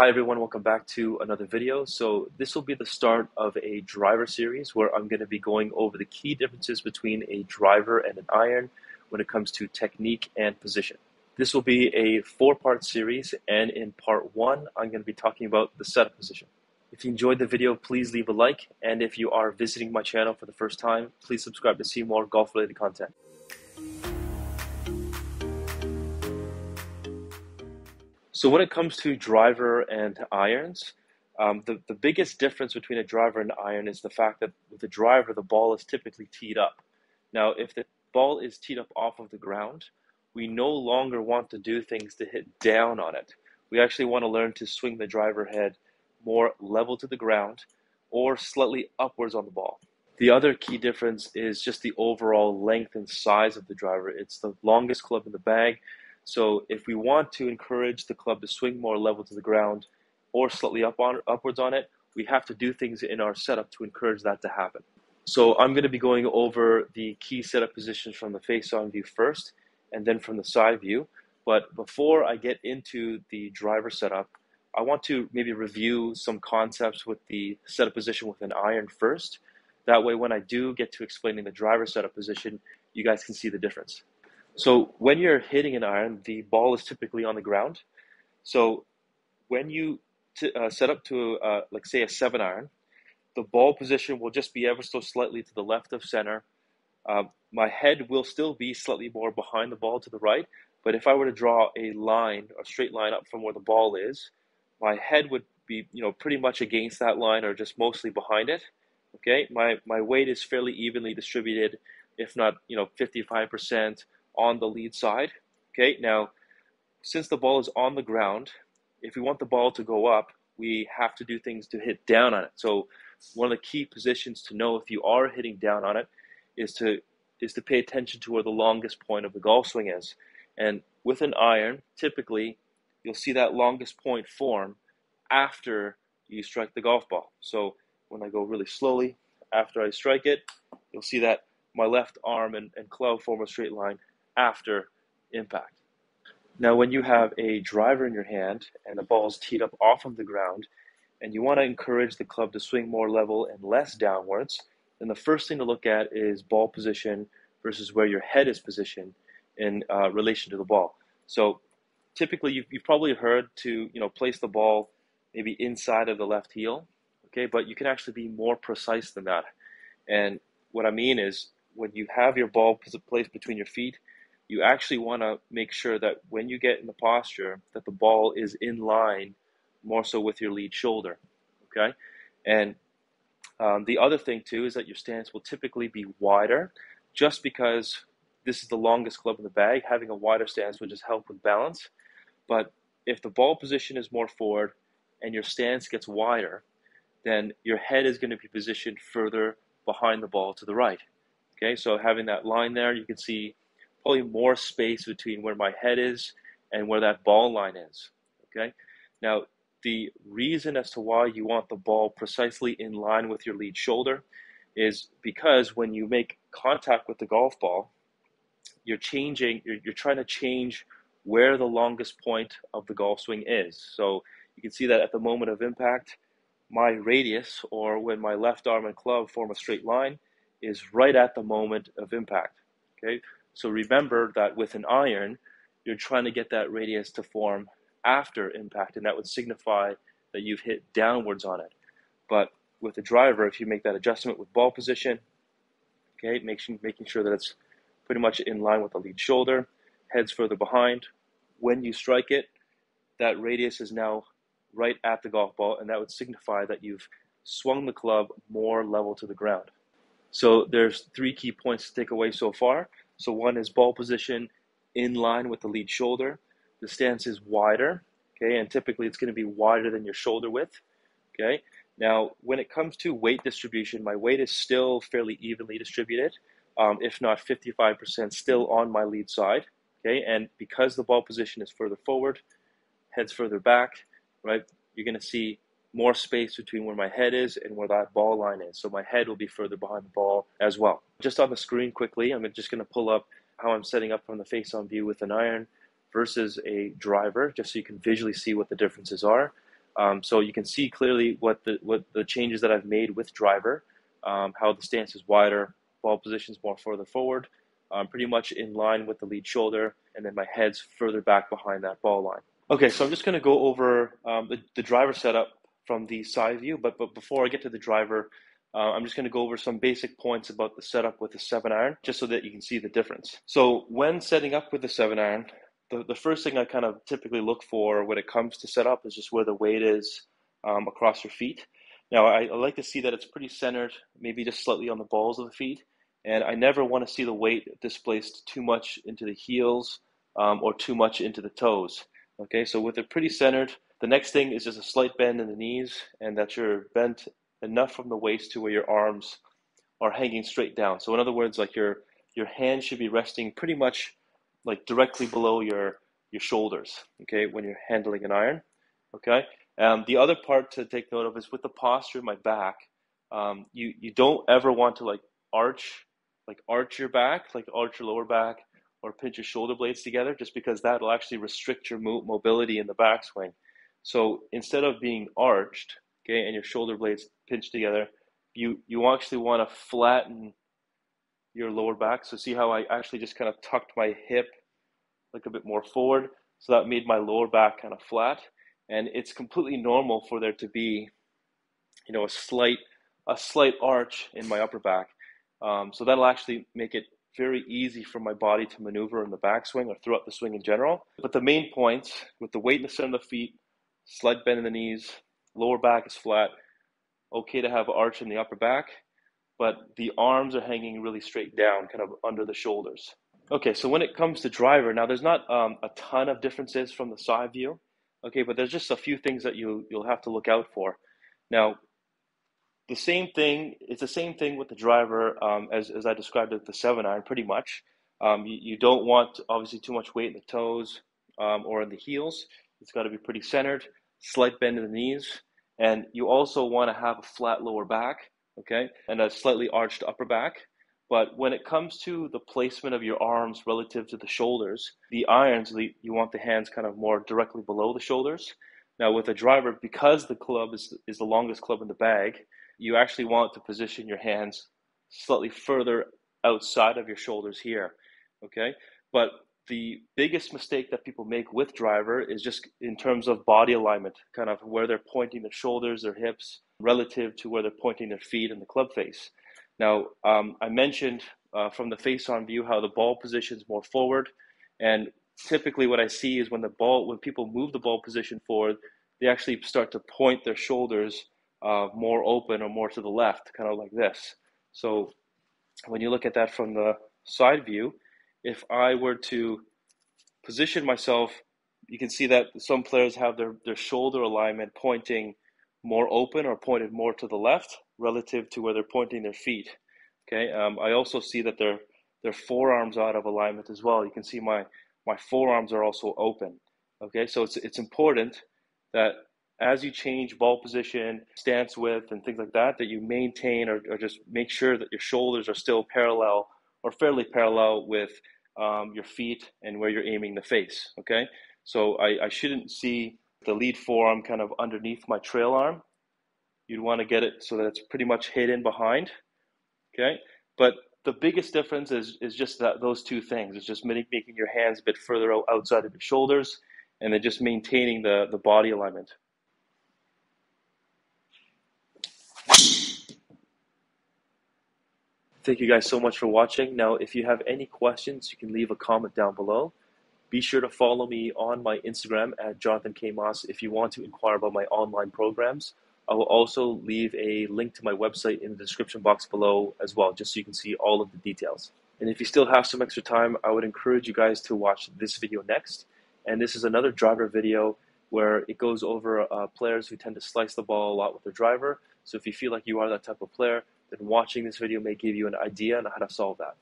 Hi everyone, welcome back to another video. So this will be the start of a driver series where I'm going to be going over the key differences between a driver and an iron when it comes to technique and position. This will be a four-part series and in part one I'm going to be talking about the setup position. If you enjoyed the video, please leave a like and if you are visiting my channel for the first time, please subscribe to see more golf related content. So when it comes to driver and irons, um, the, the biggest difference between a driver and iron is the fact that with the driver, the ball is typically teed up. Now, if the ball is teed up off of the ground, we no longer want to do things to hit down on it. We actually want to learn to swing the driver head more level to the ground or slightly upwards on the ball. The other key difference is just the overall length and size of the driver. It's the longest club in the bag, so if we want to encourage the club to swing more level to the ground or slightly up on, upwards on it, we have to do things in our setup to encourage that to happen. So I'm going to be going over the key setup positions from the face-on view first and then from the side view. But before I get into the driver setup, I want to maybe review some concepts with the setup position with an iron first. That way, when I do get to explaining the driver setup position, you guys can see the difference. So when you're hitting an iron, the ball is typically on the ground. So when you t- uh, set up to, uh, like say, a seven iron, the ball position will just be ever so slightly to the left of center. Um, my head will still be slightly more behind the ball to the right, but if I were to draw a line, a straight line up from where the ball is, my head would be, you know, pretty much against that line or just mostly behind it. Okay, my my weight is fairly evenly distributed, if not, you know, 55% on the lead side. Okay, now since the ball is on the ground, if we want the ball to go up, we have to do things to hit down on it. So one of the key positions to know if you are hitting down on it is to is to pay attention to where the longest point of the golf swing is. And with an iron, typically you'll see that longest point form after you strike the golf ball. So when I go really slowly after I strike it, you'll see that my left arm and, and club form a straight line after impact. Now, when you have a driver in your hand and the ball is teed up off of the ground, and you want to encourage the club to swing more level and less downwards, then the first thing to look at is ball position versus where your head is positioned in uh, relation to the ball. So, typically, you've, you've probably heard to you know place the ball maybe inside of the left heel, okay, but you can actually be more precise than that. And what I mean is, when you have your ball placed between your feet, you actually want to make sure that when you get in the posture that the ball is in line more so with your lead shoulder okay? And um, the other thing too is that your stance will typically be wider just because this is the longest club in the bag. Having a wider stance will just help with balance. But if the ball position is more forward and your stance gets wider then your head is going to be positioned further behind the ball to the right okay? So having that line there you can see probably more space between where my head is and where that ball line is. Okay. Now, the reason as to why you want the ball precisely in line with your lead shoulder is because when you make contact with the golf ball, you're changing, you're, you're trying to change where the longest point of the golf swing is. So you can see that at the moment of impact, my radius, or when my left arm and club form a straight line, is right at the moment of impact. Okay, so remember that with an iron, you're trying to get that radius to form after impact, and that would signify that you've hit downwards on it. But with a driver, if you make that adjustment with ball position, okay, making making sure that it's pretty much in line with the lead shoulder, heads further behind. When you strike it, that radius is now right at the golf ball, and that would signify that you've swung the club more level to the ground. So there's three key points to take away so far. So one is ball position in line with the lead shoulder. The stance is wider, okay, and typically it's going to be wider than your shoulder width, okay. Now, when it comes to weight distribution, my weight is still fairly evenly distributed, um, if not 55% still on my lead side, okay. And because the ball position is further forward, head's further back, right, you're going to see more space between where my head is and where that ball line is. So my head will be further behind the ball as well. Just on the screen quickly, I'm just going to pull up how I'm setting up from the face on view with an iron versus a driver, just so you can visually see what the differences are. Um, so you can see clearly what the what the changes that I've made with driver, um, how the stance is wider, ball positions more further forward, um, pretty much in line with the lead shoulder, and then my head's further back behind that ball line. Okay, so I'm just going to go over um, the, the driver setup from the side view, but, but before I get to the driver, uh, I'm just going to go over some basic points about the setup with the 7 iron, just so that you can see the difference. So when setting up with the 7 iron, the, the first thing I kind of typically look for when it comes to setup is just where the weight is um, across your feet. Now, I, I, like to see that it's pretty centered, maybe just slightly on the balls of the feet. And I never want to see the weight displaced too much into the heels um, or too much into the toes. Okay, so with it pretty centered, the next thing is just a slight bend in the knees and that you're bent enough from the waist to where your arms are hanging straight down. So in other words, like your your hand should be resting pretty much like directly below your your shoulders. Okay, when you're handling an iron. Okay. Um, the other part to take note of is with the posture of my back. Um, you you don't ever want to like arch like arch your back, like arch your lower back, or pinch your shoulder blades together, just because that'll actually restrict your mo- mobility in the backswing. So instead of being arched, okay, and your shoulder blades pinched together, you you actually want to flatten your lower back. So see how I actually just kind of tucked my hip like a bit more forward, so that made my lower back kind of flat. And it's completely normal for there to be, you know, a slight a slight arch in my upper back. Um, so that'll actually make it very easy for my body to maneuver in the backswing or throughout the swing in general. But the main points with the weight in the center of the feet, slight bend in the knees, lower back is flat. Okay to have arch in the upper back, but the arms are hanging really straight down, kind of under the shoulders. Okay, so when it comes to driver, now there's not um, a ton of differences from the side view. Okay, but there's just a few things that you you'll have to look out for. Now, the same thing. It's the same thing with the driver um, as as I described it, the seven iron, pretty much. Um, you, you, don't want obviously too much weight in the toes um, or in the heels. It's got to be pretty centered, slight bend in the knees, and you also want to have a flat lower back, okay, and a slightly arched upper back. But when it comes to the placement of your arms relative to the shoulders, the irons, you want the hands kind of more directly below the shoulders. Now, with a driver, because the club is, is the longest club in the bag, you actually want to position your hands slightly further outside of your shoulders here. Okay, but the biggest mistake that people make with driver is just in terms of body alignment, kind of where they're pointing their shoulders, their hips, relative to where they're pointing their feet and the club face. Now, um, I mentioned uh, from the face on view how the ball positions more forward, and typically what I see is when the ball, when people move the ball position forward, they actually start to point their shoulders uh, more open or more to the left, kind of like this. So when you look at that from the side view, if I were to position myself, you can see that some players have their, their shoulder alignment pointing more open or pointed more to the left relative to where they're pointing their feet. Okay. Um, I also see that their their forearms out of alignment as well. You can see my my forearms are also open. Okay. So it's it's important that as you change ball position, stance width, and things like that, that you maintain or, or just make sure that your shoulders are still parallel or fairly parallel with um, your feet and where you're aiming the face. Okay, so I, I shouldn't see the lead forearm kind of underneath my trail arm. You'd want to get it so that it's pretty much hidden behind. Okay, but the biggest difference is is just that those two things. It's just making your hands a bit further outside of your shoulders, and then just maintaining the the body alignment. Thank you guys so much for watching. Now, if you have any questions, you can leave a comment down below. Be sure to follow me on my Instagram at Jonathan K. Moss if you want to inquire about my online programs. I will also leave a link to my website in the description box below as well, just so you can see all of the details. And if you still have some extra time, I would encourage you guys to watch this video next. And this is another driver video where it goes over uh, players who tend to slice the ball a lot with their driver. So if you feel like you are that type of player, then watching this video may give you an idea on how to solve that.